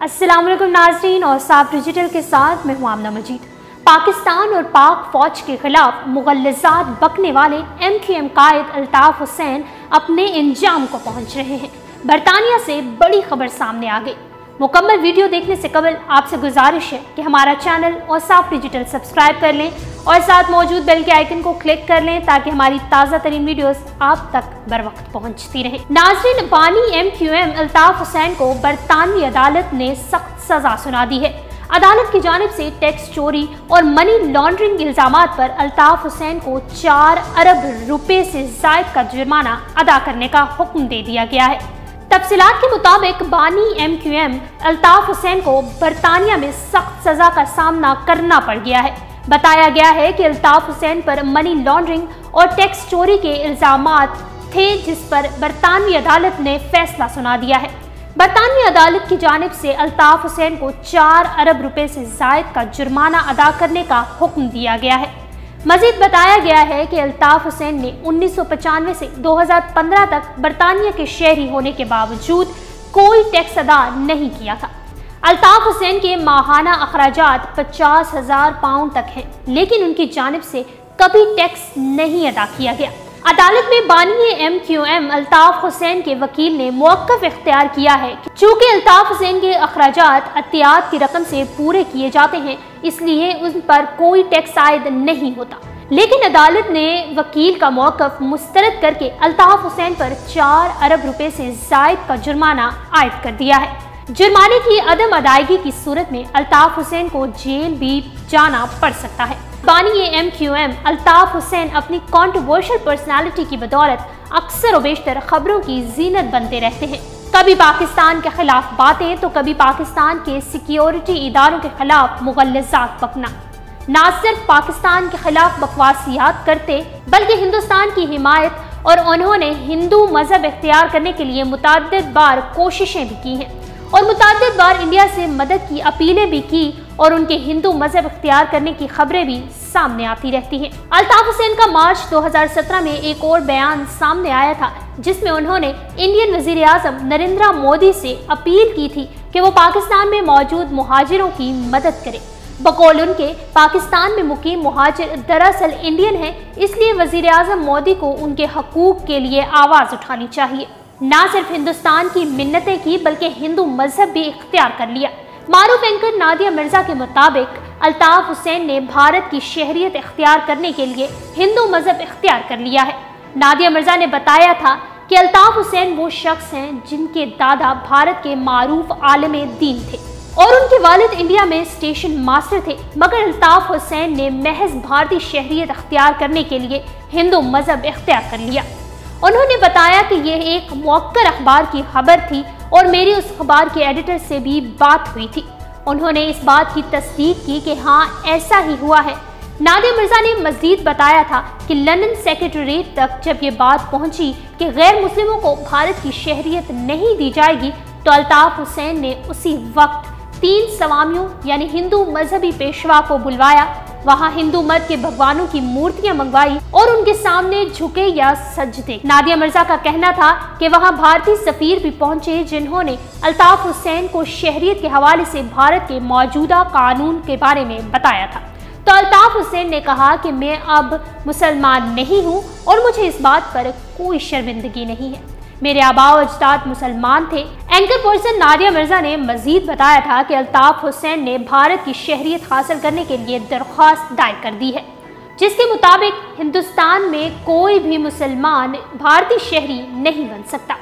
अस्सलाम वालेकुम नाजरीन और साफ़ डिजिटल के साथ मैं हूँ आमना मजीद। पाकिस्तान और पाक फौज के खिलाफ मुगलजात बकने वाले एम क्यू एम कायद अल्ताफ़ हुसैन अपने इंजाम को पहुँच रहे हैं। बरतानिया से बड़ी खबर सामने आ गई। मुकम्मल वीडियो देखने से कबल आपसे गुजारिश है कि हमारा चैनल और साफ़ डिजिटल सब्सक्राइब कर लें और साथ मौजूद बेल के आइकन को क्लिक कर लें ताकि हमारी ताज़ा तरीन वीडियोस आप तक बर वक्त पहुँचती रहें। नाजरीन, बानी M Q M Altaf Hussain को बरतानवी अदालत ने सख्त सज़ा सुना दी है। अदालत की जानब से टैक्स चोरी और मनी लॉन्ड्रिंग इल्ज़ाम पर अल्ताफ़ हुसैन को चार अरब रुपए से जायद का जुर्माना अदा करने का हुक्म दे दिया गया है। तफसीलात के मुताबिक बानी M Q M Altaf Hussain को बरतानिया में सख्त सज़ा का सामना करना पड़ गया है। बताया गया है कि अल्ताफ़ हुसैन पर मनी लॉन्ड्रिंग और टैक्स चोरी के इल्ज़ाम थे, जिस पर बरतानवी अदालत ने फैसला सुना दिया है। बरतानवी अदालत की जानब से अल्ताफ़ हुसैन को चार अरब रुपए से जायद का जुर्माना अदा करने का हुक्म दिया गया है। मजीद बताया गया है कि अल्ताफ़ हुसैन ने उन्नीस से 2015 तक बरतानिया के शहरी होने के बावजूद कोई टैक्स अदा नहीं किया था। अल्ताफ़ हुसैन के माहाना अखराज पचास हज़ार पाउंड तक हैं, लेकिन उनकी जानब से कभी टैक्स नहीं अदा किया गया। अदालत में बानी M Q M Altaf Hussain के वकील ने मौकफ इख्तियार किया है। चूँकि अल्ताफ़ हुसैन के अखराज अतियात की रकम से पूरे किए जाते हैं, इसलिए उन पर कोई टैक्स आयद नहीं होता। लेकिन अदालत ने वकील का मौकफ मुस्तरद करके अल्ताफ़ हुसैन पर चार अरब रुपए से जायद का जुर्माना आयद कर दिया है। जुर्माने की अदम अदायगी की सूरत में अल्ताफ हुसैन को जेल भी जाना पड़ सकता है। बानी M Q M Altaf Hussain अपनी कॉन्ट्रोवर्शियल पर्सनालिटी की बदौलत अक्सर बेशतर खबरों की जीनत बनते रहते हैं। कभी पाकिस्तान के खिलाफ बातें तो कभी पाकिस्तान के सिक्योरिटी इदारों के खिलाफ मुगलजात पकना न सिर्फ़ पाकिस्तान के खिलाफ बकवासियात करते, बल्कि हिंदुस्तान की हिमायत और उन्होंने हिंदू मज़हब इख्तियार करने के लिए मुतद बार कोशिशें भी की हैं। और मुतद बार इंडिया से मदद की अपीलें भी की और उनके हिंदू मज़हब इख्तियार करने की खबरें भी सामने आती रहती हैं। अल्ताफ हुसैन का मार्च 2017 में एक और बयान सामने आया था, जिसमें उन्होंने इंडियन वज़ीर आज़म नरेंद्र मोदी से अपील की थी कि वो पाकिस्तान में मौजूद मुहाजिरों की मदद करें। बकौल उनके, पाकिस्तान में मुकीम मुहाजिर दरअसल इंडियन है, इसलिए वज़ीर आज़म मोदी को उनके हकूक के लिए आवाज़ उठानी चाहिए। न सिर्फ़ हिंदुस्तान की मिन्नतें की, बल्कि हिंदू मज़हब भी इख्तियार कर लिया। मारूफ एंकर नादिया मिर्ज़ा के मुताबिक अल्ताफ हुसैन ने भारत की शहरियत इख्तियार करने के लिए हिंदू मज़हब इख्तियार कर लिया है। नादिया मिर्ज़ा ने बताया था कि अल्ताफ हुसैन वो शख्स हैं जिनके दादा भारत के मारूफ आलम दीन थे और उनके वालिद इंडिया में स्टेशन मास्टर थे। मगर अल्ताफ हुसैन ने महज भारतीय शहरीत अख्तियार करने के लिए हिंदू मज़हब इख्तियार कर लिया। उन्होंने बताया कि यह एक मौकर अखबार की खबर थी और मेरी उस अखबार के एडिटर से भी बात हुई थी। उन्होंने इस बात की तस्दीक की कि हाँ ऐसा ही हुआ है। नादिया मिर्ज़ा ने मजीद बताया था कि लंदन सेक्रेटरीट तक जब ये बात पहुँची कि गैर मुस्लिमों को भारत की शहरियत नहीं दी जाएगी तो अल्ताफ हुसैन ने उसी वक्त तीन सवामियों, यानी हिंदू मजहबी पेशवा को बुलवाया। वहाँ हिंदू मत के भगवानों की मूर्तियाँ मंगवाई और उनके सामने झुके या सजदे। नादिया मिर्ज़ा का कहना था कि वहाँ भारतीय सफीर भी पहुँचे जिन्होंने अल्ताफ हुसैन को शहरियत के हवाले से भारत के मौजूदा कानून के बारे में बताया था। तो अल्ताफ हुसैन ने कहा कि मैं अब मुसलमान नहीं हूँ और मुझे इस बात पर कोई शर्मिंदगी नहीं है। मेरे आबाओ अजदाद मुसलमान थे। एंकर पर्सन नादिया मिर्ज़ा ने मजीद बताया था कि अल्ताफ हुसैन ने भारत की शहरीत हासिल करने के लिए दरख्वास्त दायर कर दी है, जिसके मुताबिक हिंदुस्तान में कोई भी मुसलमान भारतीय शहरी नहीं बन सकता।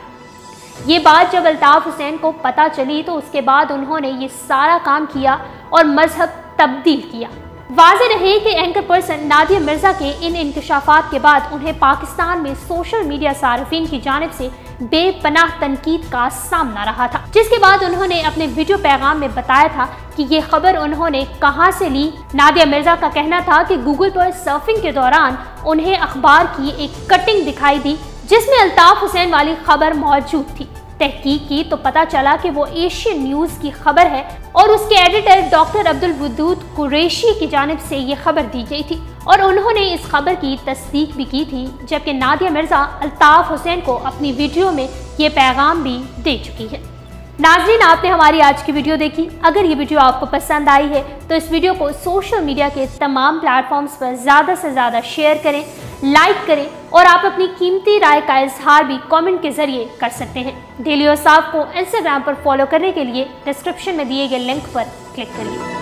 ये बात जब अल्ताफ हुसैन को पता चली तो उसके बाद उन्होंने ये सारा काम किया और मज़हब तब्दील किया। वाज रहे कि एंकर पर्सन नादिया मिर्ज़ा के इन इंकशाफात के बाद उन्हें पाकिस्तान में सोशल मीडिया सार्फिन की जानब से बेपनाह तनकीद का सामना रहा था। जिसके बाद उन्होंने अपने वीडियो पैगाम में बताया था कि ये खबर उन्होंने कहाँ से ली। नादिया मिर्ज़ा का कहना था कि गूगल पर सर्फिंग के दौरान उन्हें अखबार की एक कटिंग दिखाई दी, जिसमें अल्ताफ हुसैन वाली खबर मौजूद थी। तहकीक की तो पता चला कि वो एशियन न्यूज़ की खबर है और उसके एडिटर डॉक्टर अब्दुल वदूद कुरैशी की जानब से ये खबर दी गई थी और उन्होंने इस खबर की तस्दीक भी की थी, जबकि नादिया मिर्ज़ा अल्ताफ़ हुसैन को अपनी वीडियो में ये पैगाम भी दे चुकी है। नाजरीन, आपने हमारी आज की वीडियो देखी। अगर ये वीडियो आपको पसंद आई है तो इस वीडियो को सोशल मीडिया के तमाम प्लेटफॉर्म्स पर ज़्यादा से ज़्यादा शेयर करें। लाइक करें और आप अपनी कीमती राय का इजहार भी कमेंट के ज़रिए कर सकते हैं। डेली और साफ़ को इंस्टाग्राम पर फॉलो करने के लिए डिस्क्रिप्शन में दिए गए लिंक पर क्लिक करिए।